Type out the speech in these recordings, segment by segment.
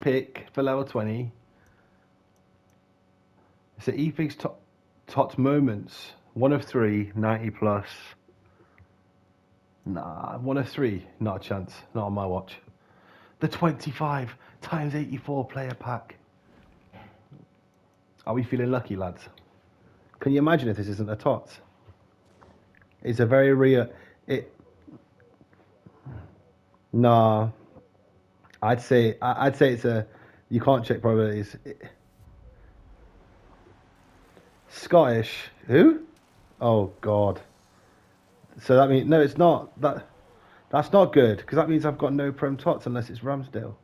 pick for level 20. It's eFigs top, top moments. One of three, 90 plus. Nah, one of three, not a chance. Not on my watch. The 25 times 84 player pack. Are we feeling lucky, lads? Can you imagine if this isn't a tot? It's a very rare. It. Nah. I'd say I'd say it's a. You can't check probabilities. Scottish. Who? Oh God. So that means no, it's not that. That's not good because that means I've got no prem tots unless it's Ramsdale.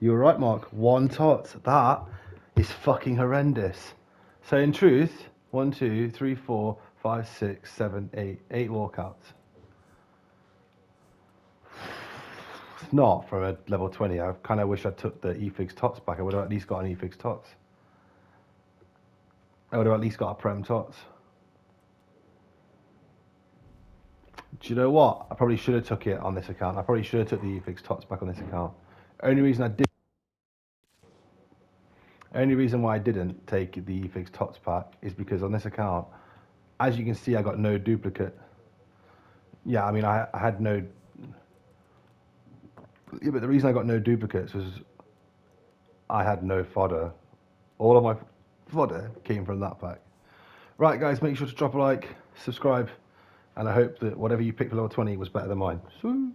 You were right, Mark. One tot. That is fucking horrendous. So in truth, one, two, three, four, five, six, seven, eight, eight walkouts. It's not for a level 20. I kind of wish I took the eFigs tots back. I would have at least got an eFigs tots. I would have at least got a Prem tots. Do you know what? I probably should have took it on this account. I probably should have took the eFigs tots back on this account. Only reason I did. Only reason why I didn't take the eFigs tots pack is because on this account, as you can see, I got no duplicate. Yeah, I mean, I, I had no. Yeah, but the reason I got no duplicates was I had no fodder. All of my fodder came from that pack. Right, guys, make sure to drop a like, subscribe, and I hope that whatever you picked for level 20 was better than mine. So.